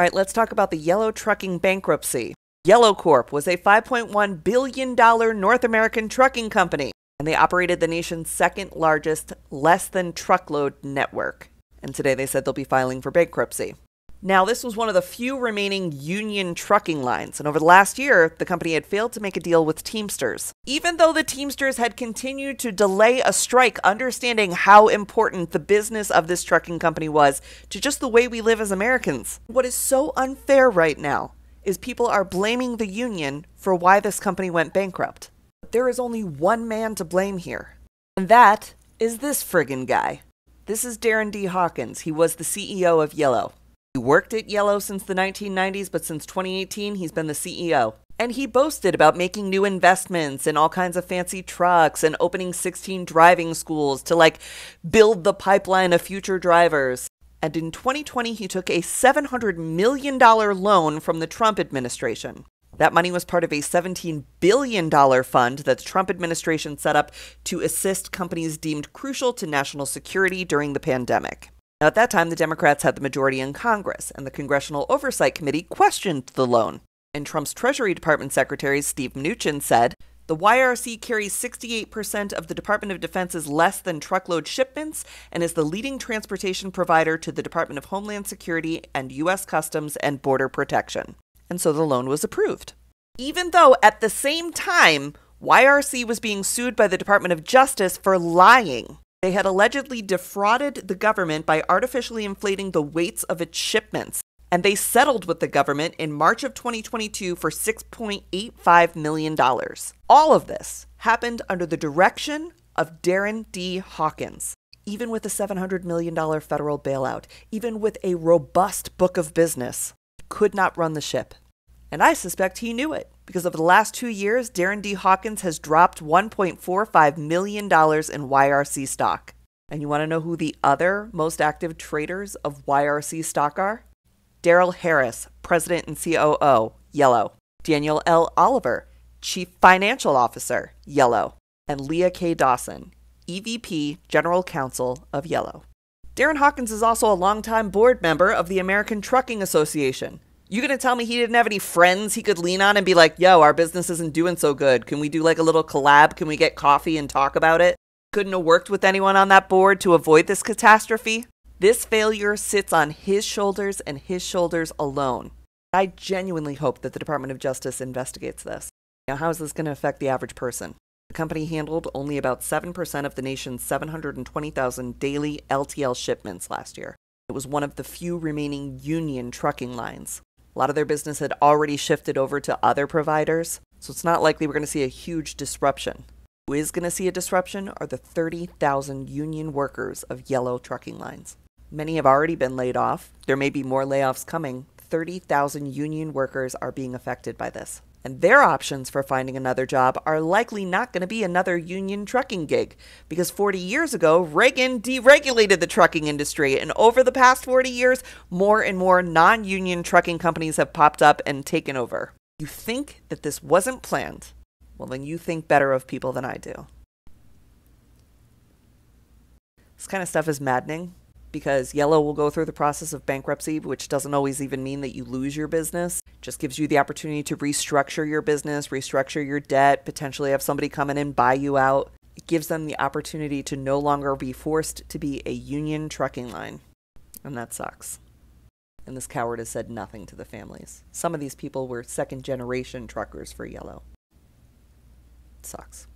All right, let's talk about the Yellow Trucking bankruptcy. Yellow Corp was a $5.1 billion North American trucking company, and they operated the nation's second largest less than truckload network. And today they said they'll be filing for bankruptcy. Now, this was one of the few remaining union trucking lines, and over the last year, the company had failed to make a deal with Teamsters. Even though the Teamsters had continued to delay a strike, understanding how important the business of this trucking company was to just the way we live as Americans. What is so unfair right now is people are blaming the union for why this company went bankrupt. But there is only one man to blame here, and that is this friggin' guy. This is Darren D. Hawkins. He was the CEO of Yellow. He worked at Yellow since the 1990s, but since 2018, he's been the CEO. And he boasted about making new investments in all kinds of fancy trucks and opening 16 driving schools to like build the pipeline of future drivers. And in 2020, he took a $700 million loan from the Trump administration. That money was part of a $17 billion fund that the Trump administration set up to assist companies deemed crucial to national security during the pandemic. Now, at that time, the Democrats had the majority in Congress, and the Congressional Oversight Committee questioned the loan. And Trump's Treasury Department Secretary Steve Mnuchin said, the YRC carries 68% of the Department of Defense's less than truckload shipments and is the leading transportation provider to the Department of Homeland Security and U.S. Customs and Border Protection. And so the loan was approved. Even though at the same time, YRC was being sued by the Department of Justice for lying. They had allegedly defrauded the government by artificially inflating the weights of its shipments, and they settled with the government in March of 2022 for $6.85 million. All of this happened under the direction of Darren D. Hawkins. Even with a $700 million federal bailout, even with a robust book of business, could not run the ship. And I suspect he knew it because over the last two years, Darren D. Hawkins has dropped $1.45 million in YRC stock. And you want to know who the other most active traders of YRC stock are? Darrell Harris, President and COO, Yellow. Daniel L. Oliver, Chief Financial Officer, Yellow. And Leah K. Dawson, EVP General Counsel of Yellow. Darren Hawkins is also a longtime board member of the American Trucking Association. You gonna tell me he didn't have any friends he could lean on and be like, yo, our business isn't doing so good. Can we do like a little collab? Can we get coffee and talk about it? Couldn't have worked with anyone on that board to avoid this catastrophe? This failure sits on his shoulders and his shoulders alone. I genuinely hope that the Department of Justice investigates this. Now, how is this going to affect the average person? The company handled only about 7% of the nation's 720,000 daily LTL shipments last year. It was one of the few remaining union trucking lines. A lot of their business had already shifted over to other providers, so it's not likely we're going to see a huge disruption. Who is going to see a disruption are the 30,000 union workers of Yellow trucking lines. Many have already been laid off. There may be more layoffs coming. 30,000 union workers are being affected by this. And their options for finding another job are likely not going to be another union trucking gig because 40 years ago, Reagan deregulated the trucking industry. And over the past 40 years, more and more non union trucking companies have popped up and taken over. You think that this wasn't planned? Well, then you think better of people than I do. This kind of stuff is maddening because Yellow will go through the process of bankruptcy, which doesn't always even mean that you lose your business. Just gives you the opportunity to restructure your business, restructure your debt, potentially have somebody come in and buy you out. It gives them the opportunity to no longer be forced to be a union trucking line. And that sucks. And this coward has said nothing to the families. Some of these people were second generation truckers for Yellow. It sucks.